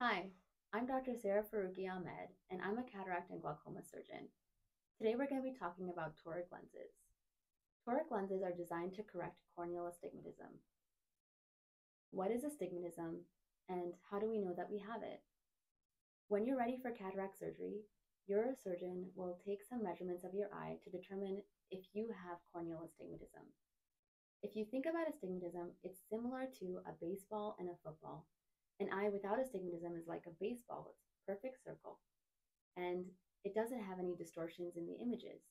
Hi, I'm Dr. Sarah Faruqi Ahmed, and I'm a cataract and glaucoma surgeon. Today we're going to be talking about toric lenses. Toric lenses are designed to correct corneal astigmatism. What is astigmatism, and how do we know that we have it? When you're ready for cataract surgery, your surgeon will take some measurements of your eye to determine if you have corneal astigmatism. If you think about astigmatism, it's similar to a baseball and a football. An eye without astigmatism is like a baseball, it's a perfect circle. And it doesn't have any distortions in the images.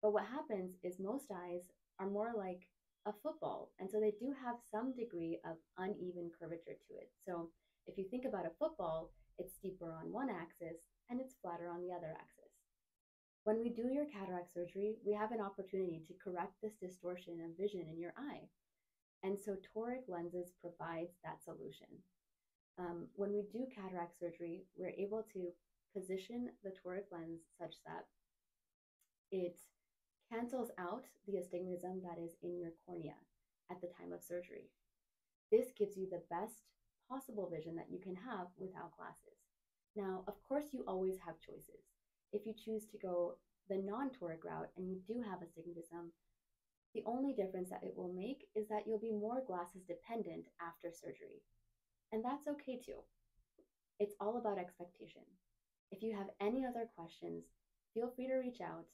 But what happens is most eyes are more like a football, and so they do have some degree of uneven curvature to it. So if you think about a football, it's steeper on one axis and it's flatter on the other axis. When we do your cataract surgery, we have an opportunity to correct this distortion of vision in your eye. And so toric lenses provides that solution. Um, when we do cataract surgery, we're able to position the toric lens such that it cancels out the astigmatism that is in your cornea at the time of surgery. This gives you the best possible vision that you can have without glasses. Now, of course, you always have choices. If you choose to go the non-toric route and you do have astigmatism, the only difference that it will make is that you'll be more glasses dependent after surgery. And that's okay too. It's all about expectation. If you have any other questions, feel free to reach out